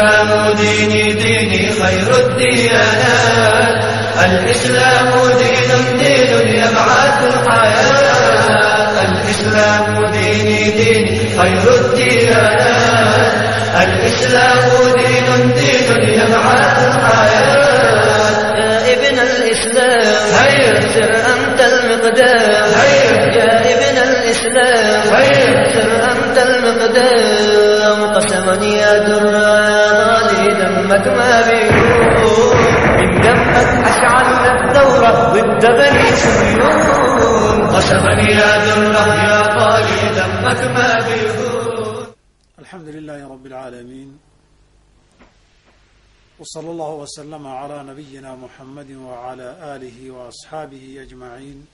الإسلام ديني ديني خير الديانات. الإسلام دين دين يبعث الحياة. الإسلام ديني ديني خير الديانات. الإسلام دين دين يبعث الحياة. يا ابن الإسلام هيا. سر أنت المقدام هيا. يا ابن الإسلام هيا. سر أنت المقدام قسما يا دراني دمك ما بيدوم من دمك أشعلنا الثورة ضد بني سميون. قسما يا ذره يا طالي دمك ما بيهون الحمد لله رب العالمين. وصلى الله وسلم على نبينا محمد وعلى آله وأصحابه أجمعين.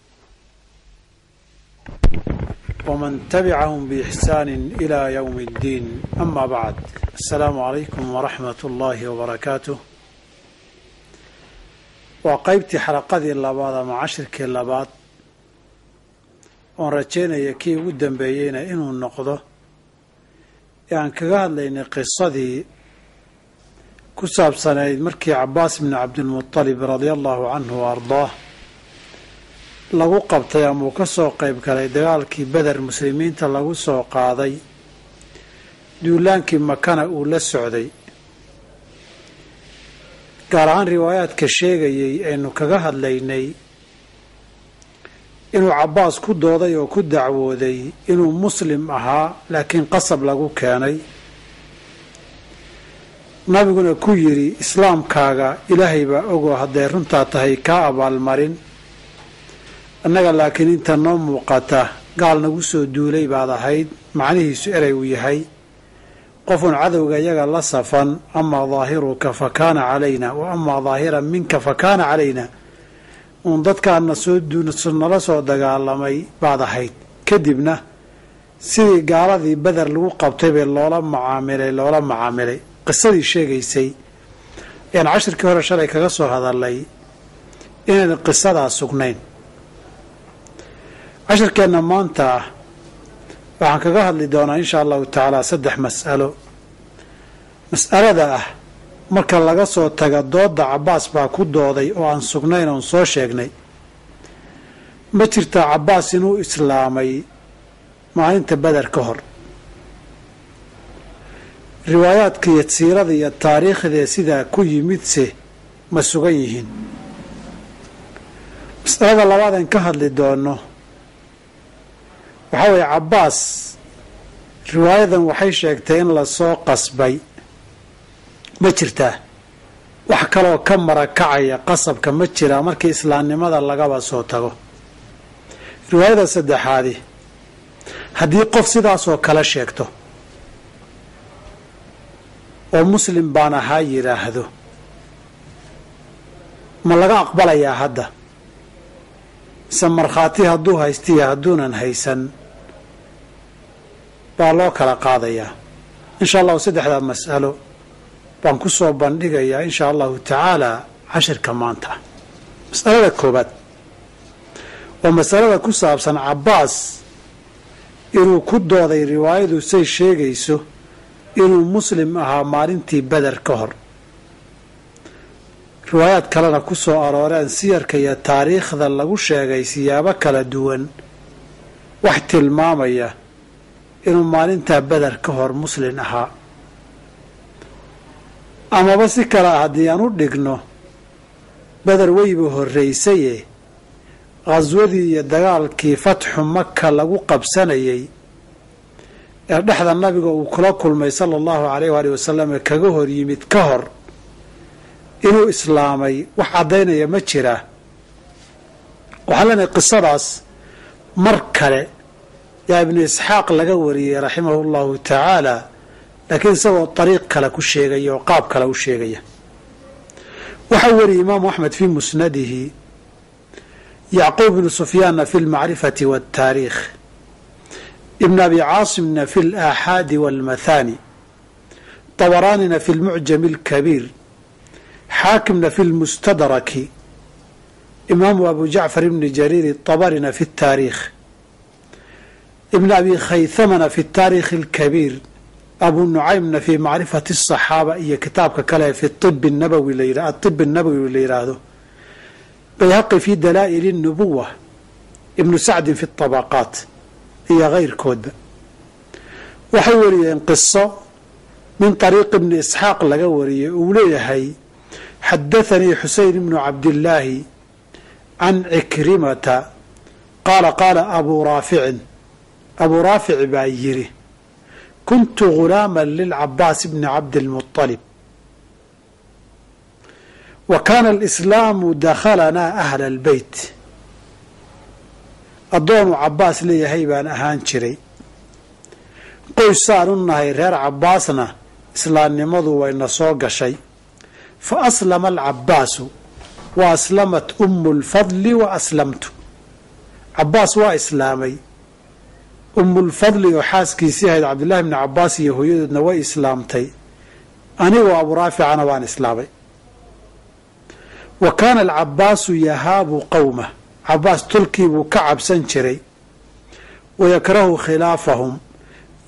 wman tabicahum biixsaani ila ywm اddiin ama bacd asalaamu calaykum waraxmat ullaahi wabarakaatuh waa qeybtii xalaqadii labaad ama cashirkii labaad oon rajaynaya kii ugu dambeeyeyna inuu noqdo ee aan kaga hadlaynay qisadii ku saabsanayd markii cabaas bni cabdilmuطalib radia allahu canhu wa ardaah lagu qabtay ama uu ka soo qeyb galay dagaalkii beder muslimiinta lagu soo qaaday duulaankii makana uu la socday. Gaar ahaan riwaayaadka sheegayay aynu kaga hadlaynay inuu cabbaas ku dooday oo ku dacwooday inuu muslim ahaa laakiin qasab lagu keenay. Nabiguna ku yidhi islaamkaaga ilaahay baa ogoo hadday runtaa tahay kaa abaalmarin annaga laakiin inta noo muuqata gaal nagu soo duulay baad ahayd macnihiisu erey uu yahay. Qofun cadowga iyaga la safan amaa daahiruka fa kaana calayna wa amaa daahiran minka fa kaana calayna uun dadkaana soo nala soo dagaalamay baad ahayd. Kadibna sidii gaaladii beder lagu qabtay bay loola macaamilay loola macaamilay. Qisadii sheegaysay ayaan cashirkii hore shalay kaga soo hadalay inayna qisadaa sugnayn cashirkeenna maanta ah waxaan kaga hadli doonaa inshaa allahu tacaala saddex mas'alo. Mas'alada ah marka laga soo taga doodda cabbaas baa ku dooday oo aan sugnayn oon soo sheegnay. Ma jirtaa cabbaas inuu islaamay maalinta beder ka hor? Riwaayaadka iyo siirada iyo taariikhdee sidaa ku yimidse ma sugan yihiin. Masalada labaad aan ka hadli doono waxaa weeye cabbaas riwaayadan waxay sheegtay in la soo qasbay. Ma jirtaa? Wax kaloo ka marakacaya qasabka ma jiraa markii islaamnimada lagaba soo tago. Riwaayada saddexaadi haddii qof sidaasoo kale sheegto oo muslim baan ahaa yidhaahdo ma laga aqbalayaa hadda mise markhaati hadduu haystiya hadduunan haysan baa loo kala qaadayaa. Insha allahu saddexdaa mas'alo baan ku soo bandhigayaa insha allahu tacaalaa cashirka maanta. Masalada koobaad waa masalada ku saabsan cabbaas inuu ku dooday riwaayadu say sheegayso inuu muslim ahaa maalintii beder ka hor riwaayaad kalena ku soo arooreen siyarka iyo taariikhda lagu sheegay siyaabo kala duwan. Wax tilmaamaya inuu maalintaa beder ka hor muslin ahaa. Amaba si kale ah haddii aan u dhigno beder weyba horraysaye khaswadii iyo dagaalkii fatxu maka lagu qabsanayay ee dhexda nabiga uu kula kulmay sala allahu caleyh waali wasalam kaga hor yimid ka hor inuu islaamay wax caddaynaya ma jiraa waxaan leenahay qisadaas mar kale yaa ibnu isxaaq laga wariyey raximahu llahu tacaala laakiin isagoo dariiq kale ku sheegaya oo qaab kale u sheegaya. Waxaa wariyey imaamu axmed fii musnadihi yacquub bnu sufyaanna fi lmacrifati waataariikh ibn abi caasimna fi alaaxaadi walmathani dabaraanina fi lmucjami alkabiir xaakimna fi lmustadraki imaamu abu jacfar ibni jariir abarina fi اtaariikh ibn abi khayhamana fi اtaariikhi اlkabiir abu nucaymna fii macrifati asaxaaba iyo kitaabka kale fi ibi nabawi aibi nabawi la yidhaahdo bayhaqi fi dalaa'il nubuwa ibnu sacdin fi طabaqaat iyo keyrkoodba waxay wariyeen qiso min طariiq ibni isxaaq laga wariyey uu leeyahay xadaثanii xuseyn ibnu cabdillaahi can cikrimata qaala qaala abuu raaficin abuu raafic baa yidhi kuntu gulaama lilcabaas bni cabdilmuطalib wa kaana alislaamu dakhalanaa ahla albeyt addoonuu cabaas leeyahay baan ahaan jiray qoys saan u nahay reer cabaasna islaamnimadu wayna soo gashay fa aslama alcabaasu wa aslamat ummu lfadli wa aslamtu cabaas waa islaamay ummulfadli oo xaaskiisii ahayd cabdillahi bni cabaas iyo hooyadoodna way islaamtay anigoo abuu raaficana waan islaamay wa kaana alcabaasu yahaabu qowmah cabaas tolkiibuu ka cabsan jiray wayakrahu khilaafahum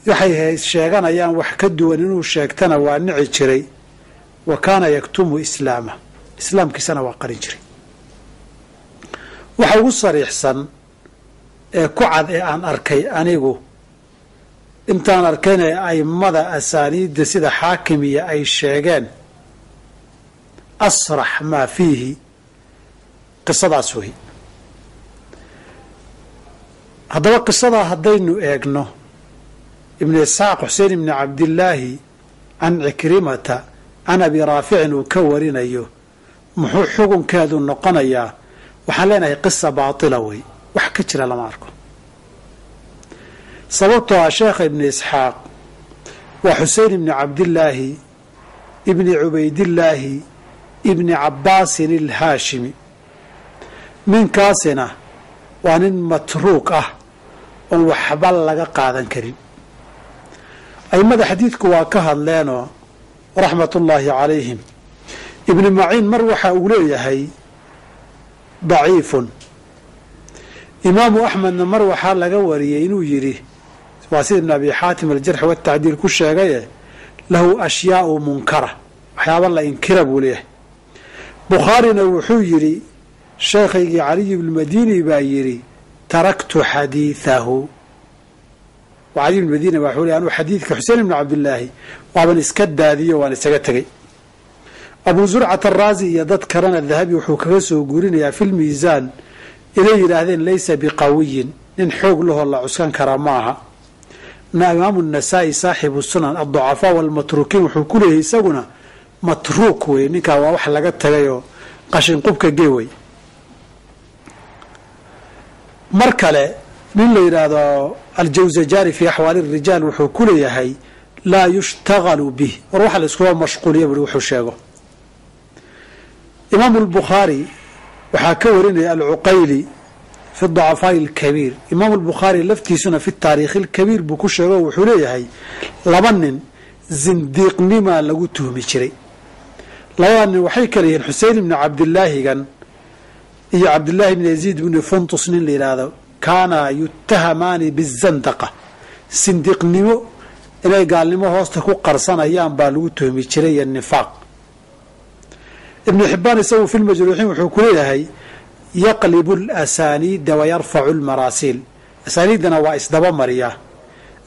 waxay sheeganayaan wax ka duwan inuu sheegtana waa nici jiray wa kaana yaktumu islaamah islaamkiisana waa qarin jiray. Waxa ugu sariixsan ee ku cad ee aan arkay anigu intaan arkayna a'immada asaaniidda sida xaakimiya ay sheegeen asrax maa fiihi qisadaas wey haddaba qisadaa haddaynu eegno ibnu isxaaq xuseen ibni cabdillaahi can cikrimata can abi raaficin uu ka warinayo muxuu xukunkeedu noqonayaa waxaan leenahay qisa baatila wey wax ka jira lama arko. Sababtoo ah sheekha ibni isxaaq waa xusein ibni cabdillaahi ibni cubaydillaahi ibni cabbaasin alhaashimi. Ninkaasina waa nin matruuq ah oon waxba laga qaadan karin. A'immada xadiidku waa ka hadleenoo raxmatullaahi calayhim. Ibni maciin mar waxa uu leeyahay daciifun. Imaamu axmedna mar waxaa laga wariyey inuu yidhi waa sida ibn abi xaatim aljarxi watacdiil ku sheegaye lahu ashyaau munkara waxyaaba la inkira buu leeyahay. Bukhaarina wuxuu yidhi sheekhaygii caliy ibnmadini baa yidhi taraktu xadiidahu caliy ibn madini waxuu le anuu xadiidka xuseen ibni cabdillaahi waaban iska daadiyo waan isaga tegey abu zurcat araazi iyo dad kalena dahabi wuxuu kaga soo guurinayaa fi lmiisaan inay yidhaahdeen laysa biqawiyin nin xoog lahoo la cuskan karaa ma aha imaamu nasaa-i saaxibu sunan adducafaa walmatruukiin wuxuu ku leeyahay isaguna matruuk wey ninkaa waa wax laga tagay oo qashin qubka gee wey mar kale nin la yidhaahdo aljawzajaari fi axwaali rijaal wuxuu ku leeyahay laa yushtagalu bih. War waxa la iskula mashquuliya bui wuxuu sheego. Imaamu lbukhaari waxaa ka warinaya alcuqayli fi dacafaa'i alkabiir. Imaamu lbukhaari laftiisuna fi taariikhi alkabiir buu ku sheego wuxuu leeyahay laba nin zindiiqnimaa lagu tuhmi jiray. Labada nin waxay kala yihiin xusein ibni cabdilaahigan iyo cabdillaahi bni yaziid bni funtus nin la yidhaahdo kaana yutahamaani bizandaqa sindiqnimo inay gaalnimo hoosta ku qarsanayaan baa lagu tuhmi jiray iyo nifaaq. Ibnu xibbaan isagu fi lmajruuxiin wuxuu ku leeyahay yaqlibu alasaniida wayarfacu lmaraasiil asaaniiddana waa isdaba mariyaa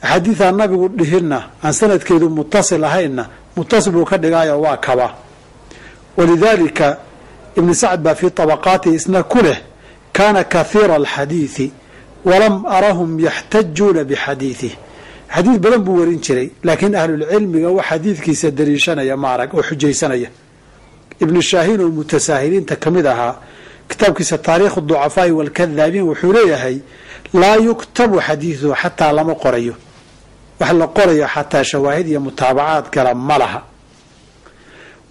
axaadiidaa nabigu dhihinna aan sanadkeedu mutasil ahaynna mutasil buu ka dhigaayo waa kaba. Walidaalika ibni sacd baa fii طabaqaatihi isna ku leh kaana kahiira alxadiidi walam arahum yaxtajuuna bixadiidih xadiid badan buu warin jiray laakiin ahlulcilmiga wax xadiidkiisa daliishanaya maarag oo xujaysanaya. Ibnu shaahiin oo mutasaahiliinta ka mid ahaa kitaabkiisa taariikhu ducafaa'i walkadaabiin wuxuu leeyahay laa yuktabu xadiiduhu xataa lama qorayo. Wax la qorayo xataa shawaahid iyo mutaabacaad gala ma laha.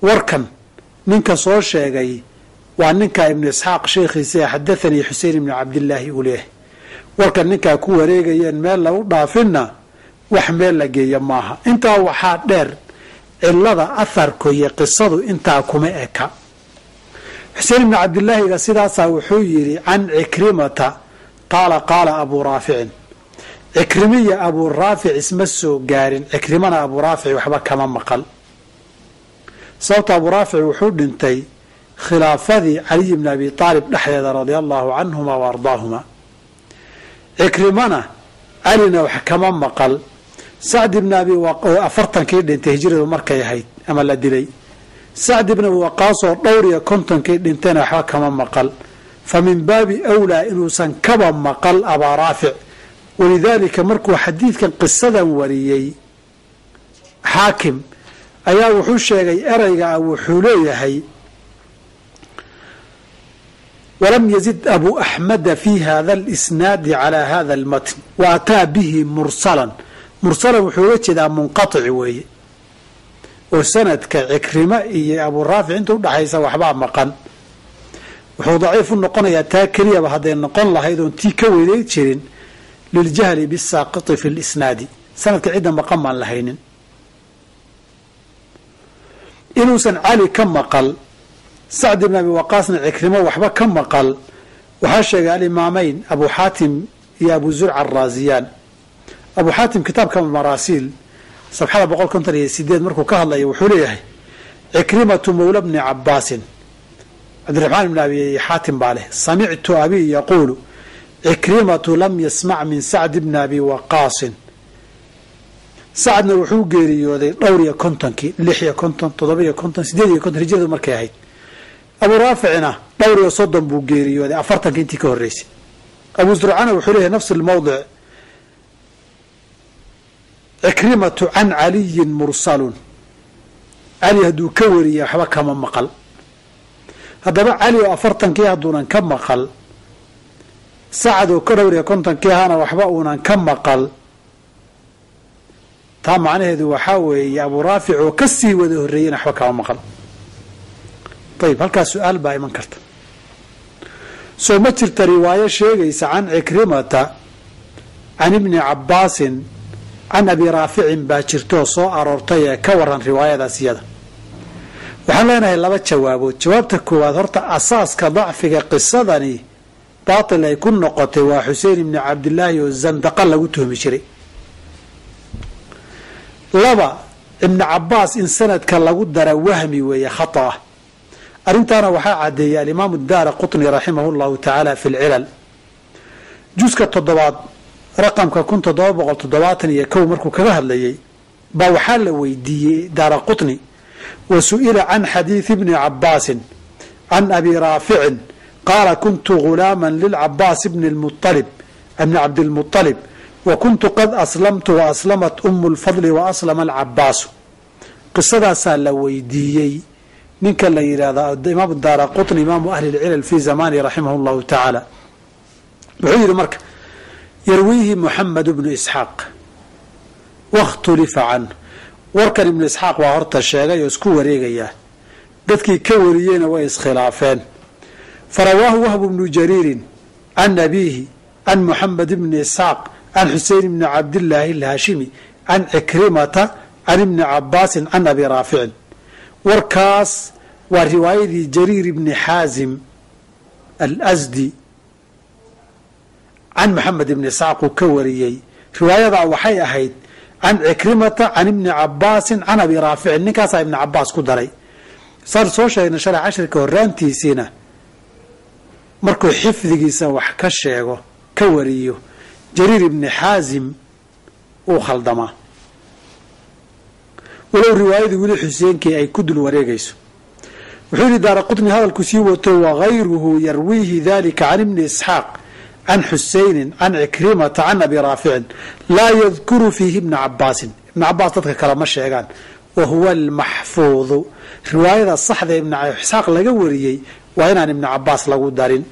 Warkan ninka soo sheegay waa ninkaa ibnu isxaaq sheekhiisa xadathanii xusein ibni cabdillaahi uu leeyahay warkan ninkaa ku wareegayeen meel lagu dhaafinna wax meel la geeya maaha. Intaa waxaa dheer cilada aharku iyo qisadu intaa kuma eka. Xusein ibni cabdilaahiga sidaasaa wuxuu yidhi can cikrimata qaala qaala abuu raaficin. Cikrimiya abuu raafic isma soo gaarin cikrimana abuu raafic waxba kama maqal. Sababta abuu raafic wuxuu dhintay khilaafadii caliy bni abi aalib dhexdeeda radia allahu canhuma wa ardaahuma cikrimana calina wax kama maqal. Sacd ibni abi afartankii dhintay hijradu markay ahayd ama la dilay. Sacd ibni abi waqaasoo dhowr iyo kontonkii dhintayna waxba kama maqal. Fa min baabi awlaa inuusan kaba maqal abaa raafic. Walidaalika markuu xadiidkan qisadan wariyey xaakim ayaa wuxuu sheegay ereyga wuxuu leeyahay walam yazid abu axmeda fi hada alisnaadi calaa hada almatn wa ataa bihi mursalan mursalan wuxuu uga jeedaa munqaطic weeye oo sanadka cikrimo iyo abuu raafic inta udhaxaysa waxbaa maqan wuxuu daciif u noqonayaa taa keliyaba hadday noqon lahayd oon tii ka weyday jirin liljahli bisaaqiti fi lisnaadi sanadka cidda maqan baan lahaynin inuusan cali ka maqal sacd ibn abi waqaasna cikrimo waxba ka maqal. Waxaa sheegay alimaamayn abu xaatim iyo abu zurca araasiyaan abu xaatim kitaabka maraasiil sabxada boqol konton iyo sideed markuu ka hadlaya wuxuu leeyahay cikrimatu mawla bni cabaasin cabdiraxmaan ibn abi xaatim baa leh samictu abi yaquulu cikrimatu lam yasmac min sacd bni abi waqaasin sacdna wuxuu geeriyooday dhowr iyo kontonkii lix iyo konton toddoba iyo konton sideed iyo konton hijradu markay ahayd abuu raaficna dhowr iyo soddon buu geeriyooday afartankii intii ka horreysay. Abu zurcana wuxuu leeyahay nafs lmawdic cikrimatu can caliyin mursalun. Cali hadduu ka wariyay waxba kama maqal. Haddaba cali oo afartankii hadduunan ka maqal sacad oo ka dhowr iyo kontonkii ahana waxba uunan ka maqal. Taa macnaheedu waxaa weeye abuu raafic oo ka sii wada horreeyeyna waxba kama maqal ayib halkaas su'aal baa iman karta. Soo ma jirta riwaayo sheegaysa can cikrimata can ibni cabbaasin can abi raaficin baa jirtaoo soo aroortay ee ka waran riwaayadaas iyada. Waxaan leenahay laba jawaabood. Jawaabta koowaad horta asaaska dacfiga qisadani baatil ay ku noqotay waa xuseen ibni cabdilaahi oo zandaqa lagu tuhmi jiray. Laba ibni cabbaas in sanadka lagu dara wahmi weeye khata ah arrintaana waxaa caddeeyey alimaamu daara qutni raximah llahu tacaala fi lcilal juska toddobaad raqamka kun toddoba boqol toddobaatan iyo kow markuu kaga hadlayey baa waxaa la weydiiyey daara qutni wa su'ila can xadiidi bni cabbaasin can abi raaficin qaala kuntu gulaama lilcabaas bni lmualib bni cabdilmualib wa kuntu qad aslamtu wa aslamat umu lfadli wa aslama alcabaasu qisadaasaa la weydiiyey ninka la yidhahda imaam daara qutni imaamu ahli lcilal fi zamani raximah llahu tacaala wuxuu yidhi marka yarwiihi muxamed bnu isxaaq wakhtulifa canhu. Warkan ibnu isxaaq waa horta sheegay oo isku wareegayaa dadkii ka wariyeyna way iskhilaafeen. Farawaahu wahbu bnu jariirin can abiihi can muxamed bni isxaaq can xusein bni cabdillaahi alhaashimi can cikrimata can ibni cabaasin can abi raaficin warkaas waa riwaayadii jariir ibni xaasim alsdi can maxamed ibni isxaaq uu ka wariyey. Riwaayadaa waxay ahayd can cikrimata can ibni cabaasin can abi raaficin ninkaasaa ibni cabaas ku daray. Saan soo sheegnay shalay cashirka horaantiisiina markuu xifdigiisa wax ka sheego ka wariyo jariir ibni xaasim uu khaldamaa walow riwaayadii weli xuseenkii ay ku dul wareegayso. Wuxuu yihi daara qutni hadalku sii wato wagayruhu yarwiihi dalika can ibni isxaaq can xuseynin can cikrimata can abi raaficin laa yadkuru fiihi ibna cabaasin ibna cabaas dadka kale ma sheegaan. Wa huwa almaxfuudu. Riwaayada saxda ibna isxaaq laga wariyey waa inaan ibna cabaas lagu darin.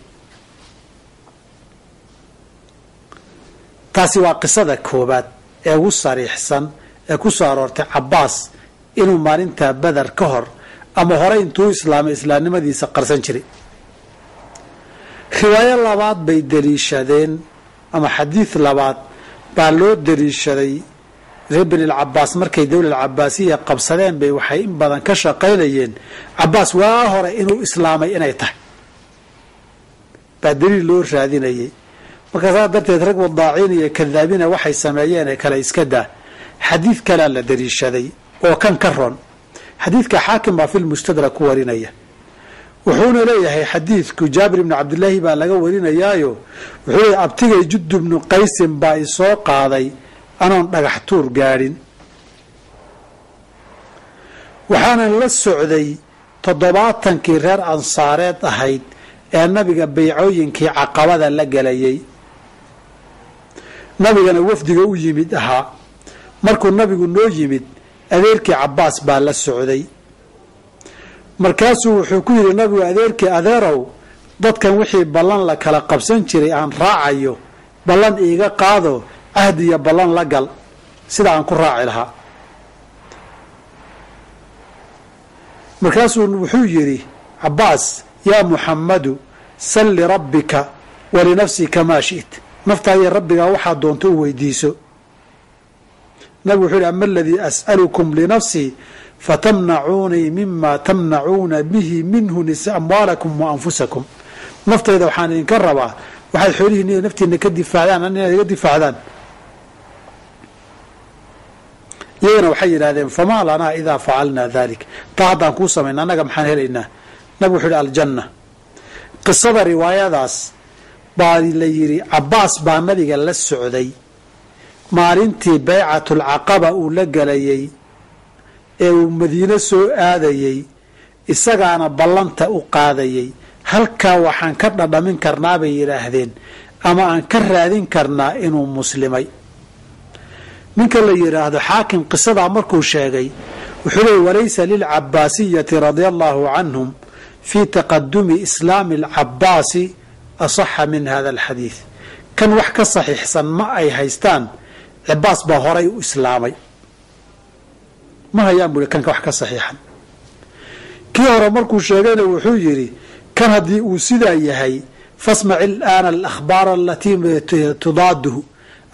Taasi waa qisada koobaad ee ugu sariixsan ee ku soo aroortay cabaas inuu maalintaa beder ka hor ama hore intuu islaamay islaamnimadiisa qarsan jiray. Riwaayo labaad bay deliishadeen ama xadiid labaad baa loo deliishaday reer benilcabaas markay dowlal cabaasiya qabsadeen bay waxay in badan ka shaqaynayeen cabaas waa hore inuu islaamay inay tahay. Baa daliil loo raadinayay. Markaa saa darteed rag wadaaciin iyo kadaabiina waxay sameeyeen ee kale iska daa xadiid kalea la dariishaday oo kan ka ron xadiidka xaakim baa fi lmustadrak ku warinaya. Wuxuuna leeyahay xadiidku jaabir ibni cabdilaahi baa laga warinayaayo. Wuxuu leeyahy abtigay juddu bnu qaysin baa isoo qaaday anoon dhagax tuur gaadhin waxaanan la socday toddobaatankii reer ansaareed ahayd ee nabiga baycooyinkii caqabada la gelayay nabigana wafdiga u yimid ahaa markuu nabigu noo yimid adeerkii cabbaas baa la socday. Markaasuu wuxuu ku yidhi nabigu adeerkii adeerow dadkan wixii ballan la kala qabsan jiray aan raacayo ballan iiga qaado cahdi iyo ballan la gal. Sida aan ku raaci lahaa. Markaasuu wuxuu yidhi cabbaas yaa muxammadu sal lirabbika walinafsika maa shi't naftaadiyo rabbigaa waxaad doonto u weydiiso nabigu wuxuu yihi ama aladii as'alukum linafsii fatamnacuunii mima tamnacuuna bihi minhu amwaalakum wa anfusakum. Naftayda waxaan idinka rabaa waxaad xoolihiin iyo naftiina ka difaacdaan an inaad iga difaacdaan. Iyagana waxay yidhahdeen famaa lanaa idaa facalnaa dalik taa haddaan kuu samayna annaga maxaan helaynaa? Nabigu wuxuu yihi aljanna. Qisada riwaayadaas baa la yidhi cabbaas baa nabiga la socday maalintii baycatulcaqaba uu la gelayay ee uu madiine soo aadayey isagaana ballanta u qaadayay halkaa waxaan ka dhadhamin karnaa bay yidhaahdeen ama aan ka raadin karnaa inuu muslimay. Ninka la yidhaahdo xaakim qisadaa markuu sheegay wuxuu leey walaysa lilcabaasiyati radia allahu canhum fii taqadumi islaami alcabaasi asaxa min hada alxadiid kan wax ka saxiixsan ma ay haystaan cabaas baa horay u islaamay. Ma hayaan bui kanka wax ka saxiixan. Kii hore markuu sheegayna wuxuu yidhi kan haddii uu sidaa yahay fasmac ilaana alakhbaara alatii tudaaduhu.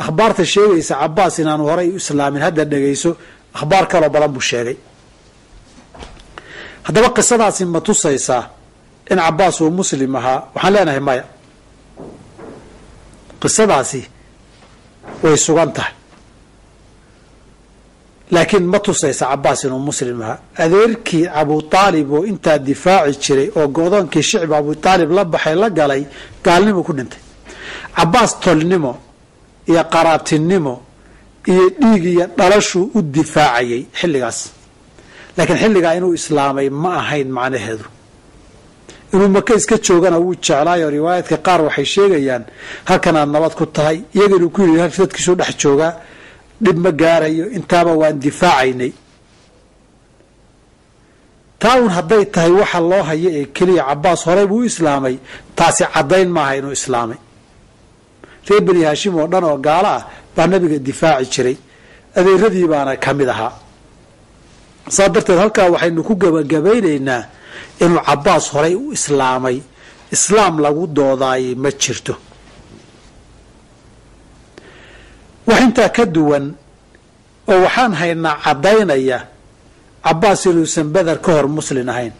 Akhbaarta sheegaysa cabaas inaanu horay u islaamin hadda dhegayso akhbaar kaloo badan buu sheegay. Haddaba qisadaasi ma tusaysaa in cabaas uu muslim ahaa? Waxaan leenahay maya. Qisadaasi way sugan tahay. Laakiin ma tusaysa cabaas inuu muslim ahaa adeerkii abu aalib oo intaa difaaci jiray oo go-doonkii shicbi abu aalib la baxay la galay gaalnimo ku dhintay. Cabaas tolnimo iyo qaraabtinimo iyo dhiig iyo dhalashuu u difaacayay xilligaas. Laakiin xilligaa inuu islaamay ma ahayn macnaheedu inuu maka iska joogana wuu jeclaayo. Riwaayaadka qaar waxay sheegayaan halkanaad nabad ku tahay iyaga inuu ku yidhi dadkiisuu dhex joogaa dhib ma gaarayo intaaba waan difaacaynay. Taa un hadday tahay waxa loo hayo ee keliya cabaas horey buu islaamay taasi caddayn maaha inuu islaamay. Reer beni haashim oo dhan oo gaalo ah baa nabiga difaaci jiray. Adeeradii baana ka mid ahaa. Saa darteed halkaa waxaynu ku gebagabaynaynaa inuu cabaas horay u islaamay. Islaam lagu doodaayay ma jirto. Wax intaa ka duwan oo waxaan haynaa caddaynaya cabaas inuusan beder ka hor muslin ahayn.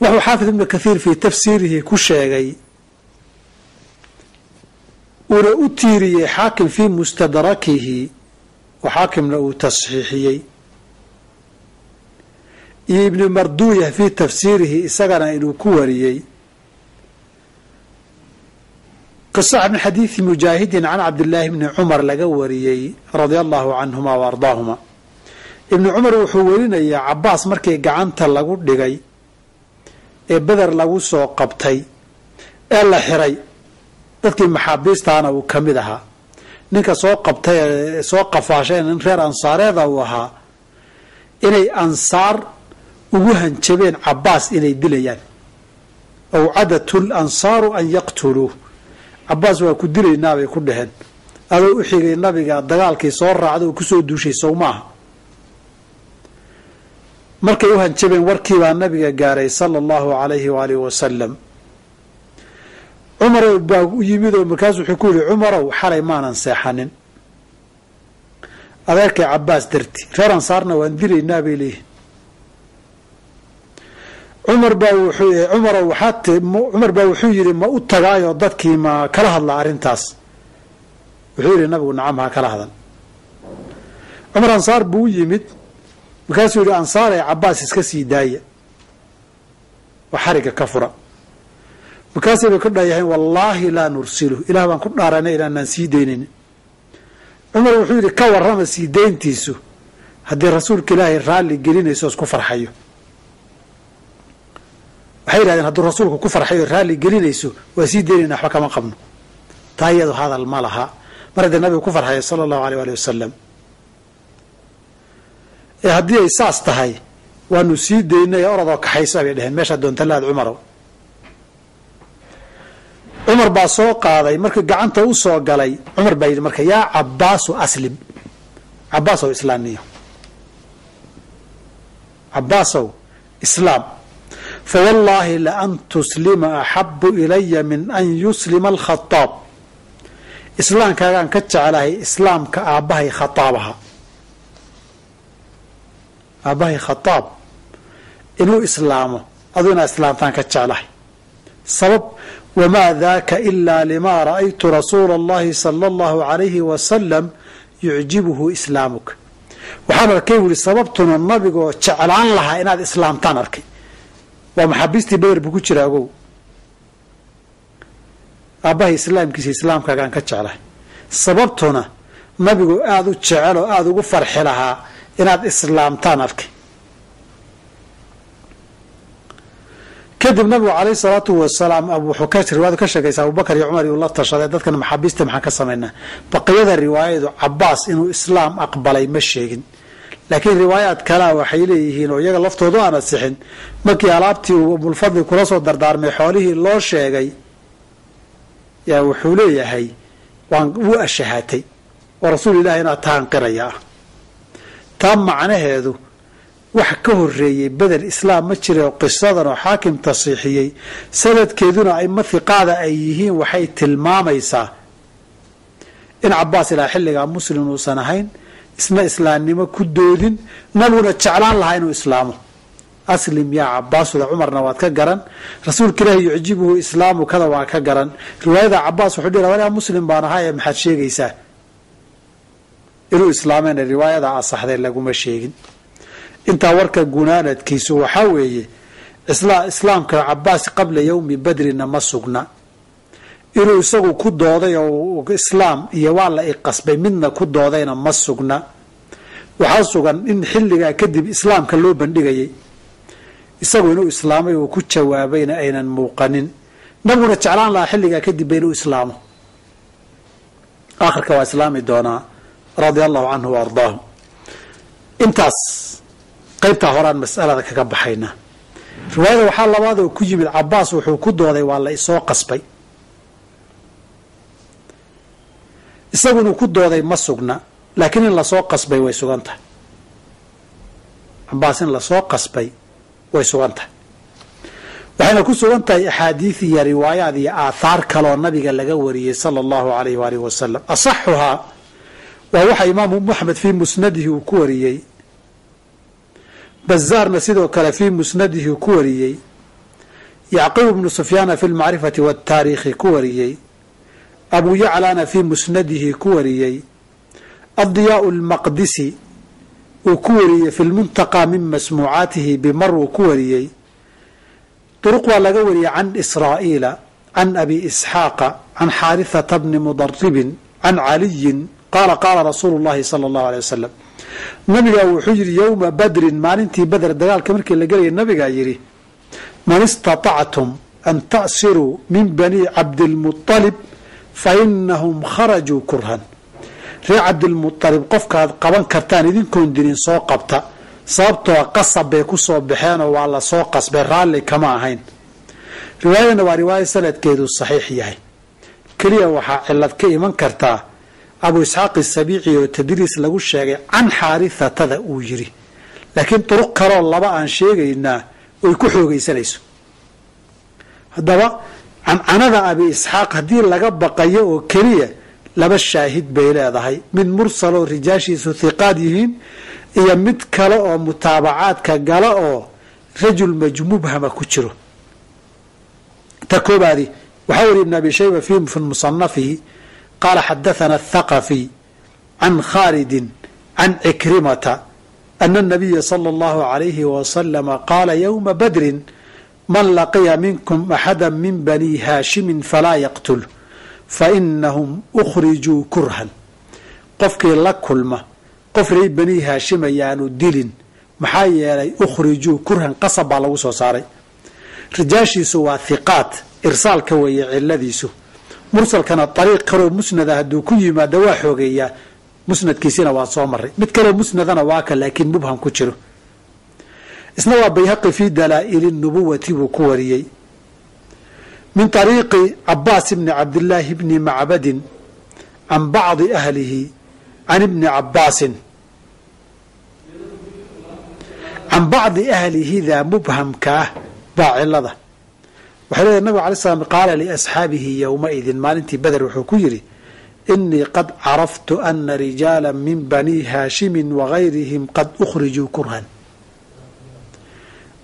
Wuxuu xaafid ibnu kathiir fii tafsiirihi ku sheegay uuna u tiiriyey xaakim fii mustadrakihi oo xaakimna uu tasxiixiyey iyo ibnu marduuya fii tafsiirihi isagana inuu ku wariyey qisa min xadiidi mujaahidin can cabdillaahi bni cumar laga wariyey radia allahu canhuma wa ardaahuma. Ibnu cumar wuxuu werinayaa cabaas markii gacanta lagu dhigay ee beder lagu soo qabtay ee la xiray. Dadkii maxaabiistaana uu ka mid ahaa. Ninka soo qabtay soo qafaasheen nin reer ansaareeda uu ahaa inay ansaar ugu hanjabeen cabaas inay dilayaan. Aw cadatu lansaaru an yaqtuluuh. Cabaas waa ku dilaynaa bay ku dhaheen. Adoo u xigay nabiga dagaalkii soo raacda oo ku soo duushay sow maaha. Markay u hanjabeen warkiibaa nabiga gaaray sala allahu alayhi waalihi wasalam cumar baa u yimid oo markaasu wuxuu ku yihi cumarow xalay maanan seexanin. Adeerkay cabaas darti reer ansaarna waan dilaynaa bay leeyihiin cumar baa wuxuu cumar cumar baa wuxuu yidhi ma u tagaayoo dadkii ma kala hadla arrintaas. Wuxuu yidhi nabigu nacam ha kala hadan cumar ansaar buu u yimid. Markaasuu yidhi ansaar ee cabaas iska sii daaya oo xariga ka fura. Markaasay bay ka dhayahayn wallaahi laa nursilu ilah baan ku dhaaranay inaanaan sii daynin. Cumar wuxuu yidhi ka warrama sii dayntiisu haddii rasuulka ilaahay raalli gelinayso isku farxayo waxay yidhahdeen hadduu rasuulku ku farxayo raalli gelinayso waa sii daynayna waxba kama qabno. Taa iyadu hadal ma laha. Mar haddii nabigu ku farxayo sala allahu aleyh waali wasalam ee haddii ay saas tahay waanu sii daynay orodoo kaxaysa bay dheheen meeshaa doonta laad cumarow cumar baa soo qaaday markii gacanta u soo galay cumar baa yidhi marka yaa cabaasu aslim. Cabaasow islaamiyo cabaasow islaam fawallaahi laan tuslima axabu ilaya min an yuslima alkhadaab islaamkaagaan ka jeclahay islaamka aabbahay khataabaha aabbahay khadaab inuu islaamo adu inaa islaamtaan ka jeclahay sabab wamaa daaka ilaa limaa ra'aytu rasuula allahi sala allahu alayhi wasalam yucjibuhu islaamuka waxaan arkay wuli sababtuna nabigoo jeclaan lahaa inaad islaamtaan arkay waa maxaabiistii beder buu ku jira ogow? Aabbahay islaamkiisa islaamkaagaan ka jeclahay. Sababtuna nabigu aada u jecel oo aada ugu farxi lahaa inaad islaamtaan arkay. Kadib nabigu calayhi salaatu wasalaam wuxuu ka riwaayadu ka sheegaysa abubakar iyo cumar iyuu la tashaday dadkan maxaabiista maxaan ka samaynaa baqiyada riwaayadu cabaas inuu islaam aqbalay ma sheegin laakiin riwaayaad kalea waxay leeyihiin oo iyaga laftoodu aan asixin markii alaabtii uu abulfadli kula soo dardaarmay xoolihii loo sheegay yaa wuxuu leeyahay waan wuu ashahaatay oo rasuul ilahi inaad taanqiraya ah taa macnaheedu wax ka horeeyey bedel islaam ma jira oo qisadan oo xaakim tasiixiyey sanadkeeduna aima hiqaada ay yihiin waxay tilmaamaysaa. In cabaas ilaa xilligaa muslim uusan ahayn isna islaamnimo ku doodin. Nabiguna jeclaan lahaa inuu islaamo. Aslim yaa cabaasuda cumarna waad ka garan. Rasuulka ilaahi yucjibuhu islaamu kada waa ka garan. Riwaayada cabaas wuxuu dhihi walaha muslim baan ahaa ee maxaad sheegaysaa? Inuu islaameyna riwaayada asaxday laguma sheegin. Intaa warka gunaanadkiisu waxaa weeye islaamka cabaas qabla yowmi badrina ma sugna inuu isagu ku dooday oo islaam iyo waa la iqasbay midna ku doodayna ma sugna. Waxaa sugan in xilligaa kadib islaamka loo bandhigayay. Isagu inuu islaamay uu ku jawaabayna aynan muuqanin. Nabiguna jeclaan lahaa xilligaa kadibba inuu islaamo. Aakhirka waa islaami doonaa radia allahu canhu wa ardaahu intaas qaybtaa horaan mas'alada kaga baxayna. Riwaayada waxaa labaad oo ku yimid cabaas wuxuu ku dooday waa la isoo qasbay isagu ku dooday ma sugna laakiin in la soo qasbay way sugan tahay. Cabaas in la soo qasbay way sugan tahay. Waxayna ku sugan tahay axaadiid iyo riwaayaad iyo aathaar kaloo nabiga laga wariyey sala allahu alayh waalih wasalam asaxuhaa waa waxa imaamu axmed fii musnadihi uu ku wariyey. Bazaarna sidoo kale fii musnadihi uu ku wariyey. Yacquub ibnu sufyaana fi lmacrifati wataariikhi ku wariyey abu yaclana fii musnadihi ku wariyey addiyaau lmaqdisi uu ku wariyey fi lmuntaqaa min masmuucaatihi bimar uu ku wariyey duruq waa laga wariyey can israa'iila can abi isxaaqa can xaarithata bni mudaribin can caliyin qaala qaala rasuulu llahi sala allahu alay wasalam nabigaa wuxuu yidhi yowma badrin maalintii bader dagaalka markii la gelayay nabigaa yidhi man istatactum an ta'siruu min bani cabdilmualib fa inahum kharajuu kurhan reer cabdilmualib qofkaad qaban kartaan idinkoon dirin soo qabta sababtoo qasab bay ku soo baxeenoo waa la soo qasbay raalli kama ahayn riwaayadana waa riwaayo sanadkeedu saxiix yahay keliya waxaa cilad ka iman kartaa abu isxaaq isabiici oo tadriis lagu sheegay can xaarihatada uu yiri laakiin duruq kaloo laba aan sheegaynaa oy ku xoogaysanayso haddaba can canada abi isxaaq haddii laga baqayo oo keliya laba shaahid bay leedahay. Mid mursal oo rijaashiisu thiqaad yihiin iyo mid kale oo mutaabacaadka gala oo rajul majmubhama ku jiro. Ta koobaadi waxaa wariy ibn abi shayba fi musanafihi qaala xadathana athaqafi can khaalidin can cikrimata ana nabiya sala allahu calayhi wasalama qaala yowma badrin man laqiya minkum axada min bani haashimi falaa yaqtul fainahum أkhrijuu kurhan. Qofkii la kulma qof rey bani haashim ayaanu dilin maxaa yeelay ukhrijuu kurhan qasab baa lagu soo saaray. Rijaashiisu waa hiqaat irsaalka weeye ciladiisu mursalkana ariiq kaloo musnada hadduu ku yimaado waa xoogeeyaa musnadkiisina waa soo maray. Mid kaloo musnadana waa ka laakiin mubham ku jiro isna waa bayhaqi fii dalaa'ili nubuwati buu ku wariyey. Min ariiqi cabaas bni cabdillaahi bni macbadin can bacdi ahlihi can ibni cabaasin can bacdi ahlihidaa mubhamka ah baa cilada. Waxay leedahay nabig alay slam qaala liasxaabihi yowmaidin maalintii beder wuxuu ku yidhi inii qad caraftu ana rijaala min bani haashimin wagayrihim qad ukhrijuu kurhan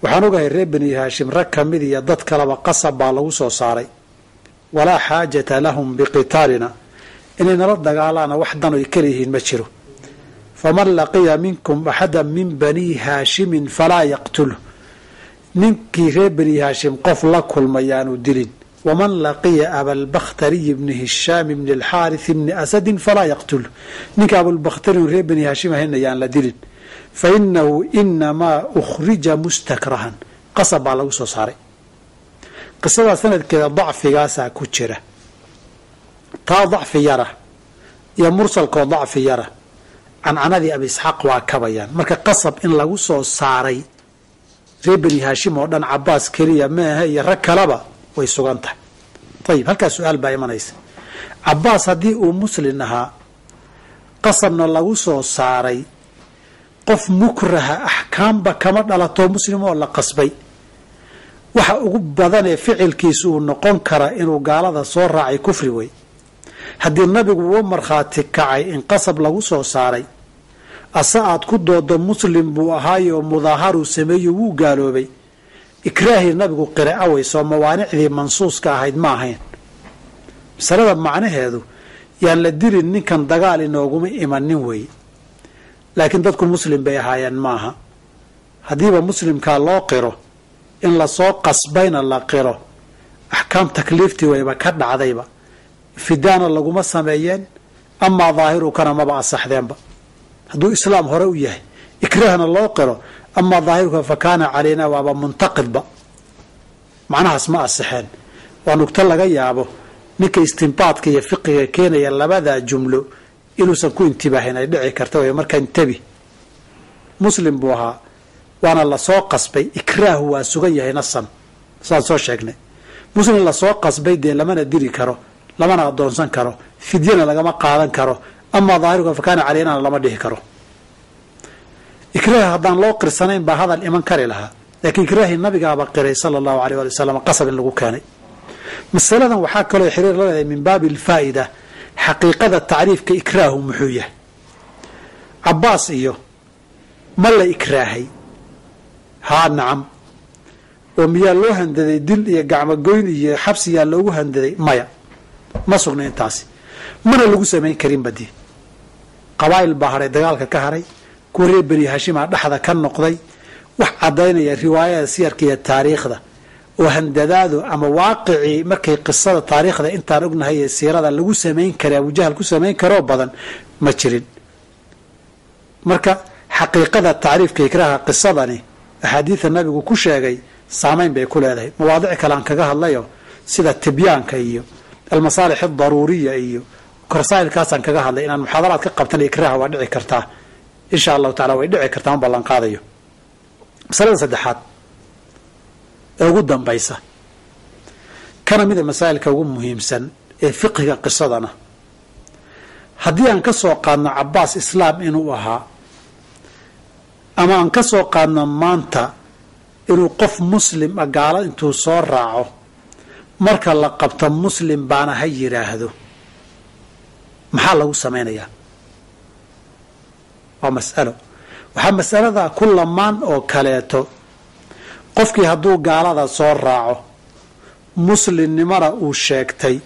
waxaan ogahay reer bani haashim rag ka mid iyo dad kaleba qasab baa lagu soo saaray. Walaa xaajata lahum biqitaalina inay nala dagaalaana wax dan oy ma jiro. Faman laqiya minkum axada min bani haashimin falaa yaqtul ninkii reer bani haashim qof la kulmayaanu dilin. Waman laqiya abalbakhtariy bni hishaam bni alxaaris bni asadin falaa yaqtul ninka abulbakhtari reer bani haashim ahayn ayaan la dilin fa inahu inamaa ukhrija mustakrahan qasab baa lagu soo saaray qisadaa sanadkeeda dacfigaasaa ku jira taa dacfi yara iyo mursalkoo dacfi yara cancanadii abi isxaaq waa kabayaan marka qasab in lagu soo saaray reer bani haashim oo dhan cabaas keliya maaha iyo rag kaleba way sugan tahay ayib halkaas su'aal baa imanaysa cabaas haddii uu muslin ahaa qasabna lagu soo saaray qof mukraha axkaamba kama dhalato muslim oo la qasbay. Waxa ugu badanee ficilkiisa uu noqon kara inuu gaalada soo raacay kufri wey haddii nabigu uu markhaati kacay in qasab lagu soo saaray ase aad ku doodo muslim buu ahaayoo mudaaharuu sameeyo wuu gaaloobay. Ikraahii nabigu qire aweysoo mawaanicdii mansuuska ahayd ma ahayn. Masalada macnaheedu yaan la dilin ninkan dagaal inooguma imanin wey laakiin dadku muslim bay ahaayeen maaha. Haddiiba muslimkaa loo qiro in la soo qasbayna la qiro axkaam takliiftii wayba ka dhacdayba fidaana laguma sameeyeen amaa daahirukana maba asaxdeenba. Hadduu islaam hore u yahay ikraahna loo qiro amaa daahiruka fa kaana calaynaa waaba muntaqidba. Macnahaas ma asixeen waa nugto laga yaabo ninka istimbaadka iyo fiqiga keenaya labadaa jumlo inuusan ku intibaahin ay dhici karta way marka intabi muslim buu ahaa waana la soo qasbay ikraahu waa sugan yahay nasan saan soo sheegnay. Muslim la soo qasbay dee lamana diri karo lamana adoonsan karo fidyana lagama qaadan karo amaa daahiruka fa kaana calaynana lama dhihi karo. Ikraah haddaan loo qirsanayn baa hadal iman kari lahaa laakiin ikraahii nabigaaba qiray sala allahu aleyh wali wasalam qasab in lagu keenay. Masaladan waxaa kaloo xiriir la leedahay min baabi alfaa'ida xaqiiqada tacriifka ikraahu muxuu yahay. Cabaas iyo ma la ikraahay haa nacam. Oo miyaa loo handaday dil iyo gacmogoyn iyo xabsiyaa loogu handaday? Maya. Ma sugna intaasi. Mana lagu samayn karin badii qabaa'il baa haray dagaalka ka haray. Kuwa reer beni hashimaa dhexda ka noqday. Wax caddaynaya riwaayada siyarka iyo taariikhda oo handadaadu ama waaqicii markay qisada taariikhda intaan ognahay ee siirada lagu samayn karay abujahal ku samayn karoo badan ma jirin marka xaqiiqada tacriifka ikraaha qisadani axaadiida nabigu ku sheegay saamayn bay ku leedahay mawaadic kale aan kaga hadlayo sida tibyaanka iyo almasaalix adaruuriya iyo rasaa'ilkaasaan kaga hadlay inaan muxaadaraad ka qabtana ikraaha waa dhici kartaa insha allahu tacala way dhici kartaa ma ballan qaadayo masalada saddexaad ee ugu dambaysa. Kana mida masaa'ilka ugu muhiimsan ee fiqhiga qisadana. Haddii aan ka soo qaadno cabaas islaam inuu ahaa ama aan ka soo qaadno maanta inuu qof muslim a gaalo intuu soo raaco marka la qabto muslim baana ha yidhaahdo maxaa lagu samaynayaa waa mas'alo. Waxaa mas'alada ku lamaan oo kaleeto qofkii hadduu gaalada soo raaco muslimnimona uu sheegtay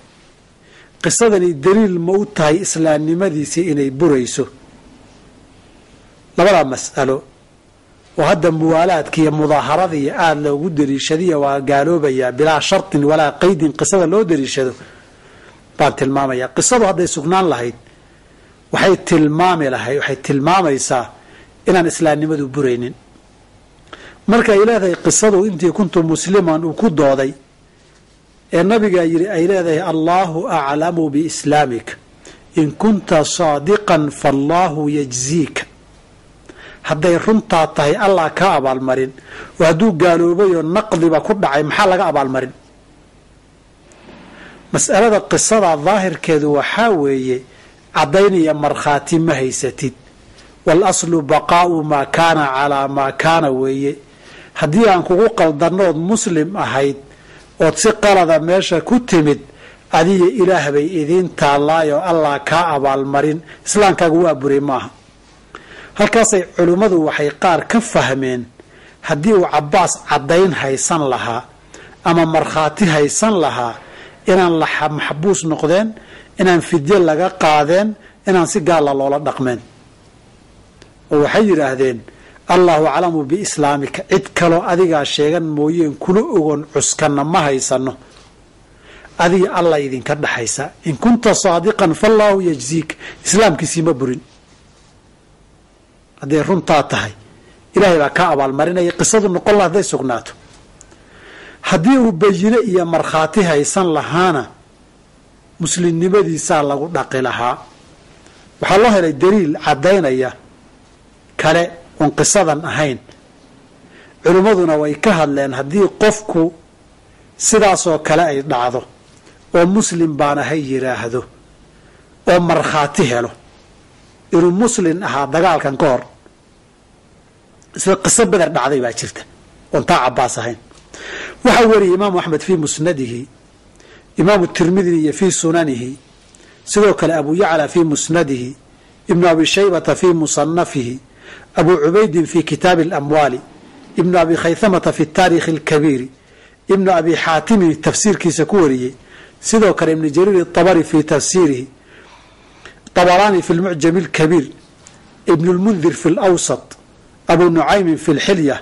qisadani daliil ma u tahay islaamnimadiisii inay burayso. Labadaa mas'alo. Oo hadda muwaalaadka iyo mudaaharada iyo aada loogu daliishadiya waa gaaloobayaa bilaa shartin walaa qaydin qisada loo daliishado baan tilmaamaya qisadu hadday sugnaan lahayd waxay tilmaami lahayd waxay tilmaamaysaa inaan islaamnimadu buraynin marka ay leedahay qisadu intii kuntu musliman uu ku dooday ee nabigaa yidhi ay leedahay allaahu aclamu biislaamika in kunta saadiqan faallaahu yajziika hadday runtaa tahay allah ka abaalmarin. Oo hadduu gaaloobay oo naqdiba ku dhacay maxaa laga abaalmarin? Mas'alada qisada daahirkeedu waxaa weeye caddaynaya markhaati ma haysatid. Waalaslu baqaa'u maa kaana calaa maa kaana weeye haddii aan kugu qaldannood muslim ahayd ood si qalada meesha ku timid adiga ilaah bay idiin taallaayo allah kaa abaalmarin islaamkaaga waa buray maaha. Halkaasay culimmadu waxay qaar ka fahmeen haddii uu cabbaas caddayn haysan lahaa ama markhaati haysan lahaa inaan la maxbuus noqdeen inaan fidye laga qaadeen inaan si gaalla loola dhaqmeen. Oo waxay yidhaahdeen allahu aclamu biislaamika. Cid kaloo adigaa sheegan mooyeen kula ogon cuskanna ma haysano adiga alla idinka dhaxaysa. In kunta saadiqan faallaahu yajziik. Islaamkiisii ma burin. Hadday runtaa tahay ilaahay baa ka abaalmarinaya qisadu noqon laha hadday sugnaato. Haddii uu bayine iyo markhaati haysan lahaana muslimnimadiisaa lagu dhaqi lahaa. Waxaa loo helay daliil caddaynaya kale oon qisadan ahayn. Culimmaduna way ka hadleen haddii qofku sidaasoo kale ay dhacdo oo muslim baana ha yidhaahdo oo markhaati helo. Inuu muslim ahaa dagaalkan ka hor isla qiso beder dhacday baa jirta oon taa cabaas ahayn. Waxaa wariyay imaamu axmed fii musnadihi imaamu tirmidi iyo fii sunanihi sidoo kale abu yacla fii musnadihi ibnu abi shaybata fii musanafihi abu cubaydin fi kitaabi اlamwaali ibnu abi khayhamata fi taarikhi اlkabiiri ibnu abi xaatimin tafsiirkiisa ku wariyey sidoo kale ibnu jariir طabari fi tafsiirihi طabaraani fi lmucjam اlkabiir ibn اlmundir fi اlawsط abu nucaymin fi اlxilya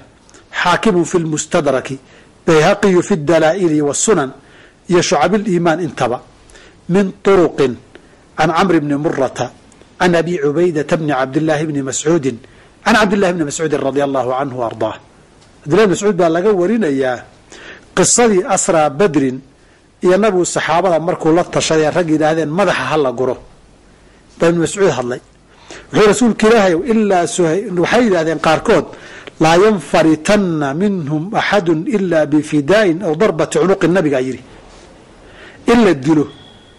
xaakimu fi lmustadraki bayhaqiyu fi اdalaa'ili wالsunan iyo shucab اliimaan intaba min طuruqin can camr bni murata can abi cubaydata bni cabdillaahi bni mascuudin can cabdillahi bni mascuudin radia allahu canhu ardaah. Cabdillahi bni mascuud baa laga warinayaa qisadii asraa badrin iyo nabigu saxaabada markuu la tashaday rag yidhaahdeen madaxa ha la guro. Baa ibni mascuud hadlay. Wuxuu rasuulka ilaahay ilaa waxay yidhahdeen qaarkood laa yanfaritanna minhum axadu ila bifidaa'in aw darbati cunuqi nabigaa yidhi. In la dilo